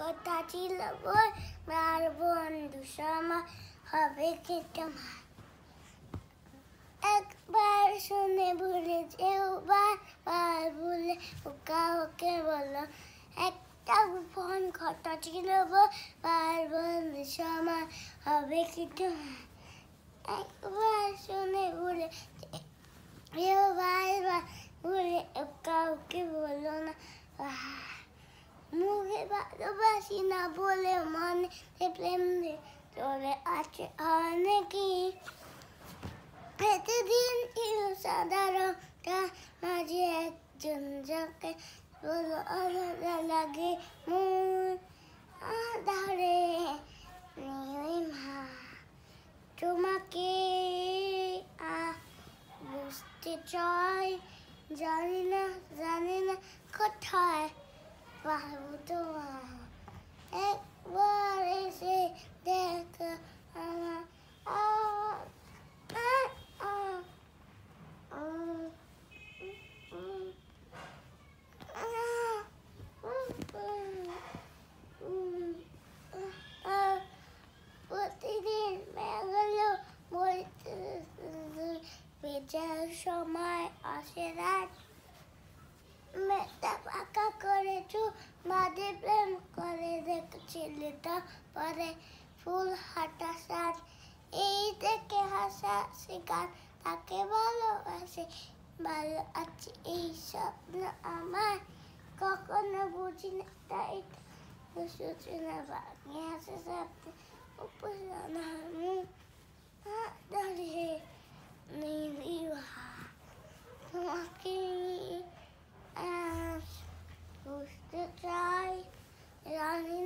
কথা ছিল আর বন্ধু সময় হবে তোমার? একবার শুনে ভুলে যেও বার ভুলে ওকা ওকে বলো। একটা ফোন কথা ছিল বার বন্ধু সময় হবে কি তোমার? একবার শুনে ভুলে যেও বার ভুলে কাউকে বলো না। মুখে ভালোবাসি না বলে মনে প্রেম চলে আছে অনেকই এতদিন ছিল সাধারণটা মাঝে একজন যাকে বলো, আলাদা লাগে মন আধারে মা, তোমাকে বুঝতে চাই, জানি না জানি না কোথায় পাবো তোমার বেজার সময় আসে রাত মেয়েটা পাকা করেছু মাঝে প্রেম করে ছেলেটা পরে ফুল হাঁটা সাজ এই দেখে হাসা শিকার তাকে ভালোবাসে ভালো আছে এই স্বপ্ন আমার কখনো বুঝি না তাই সূচনা বাকি আছে স্বপ্ন উপসানা দাঁড়িয়ে নিরিবা তোমাকে আজ বুঝতে চাই জানি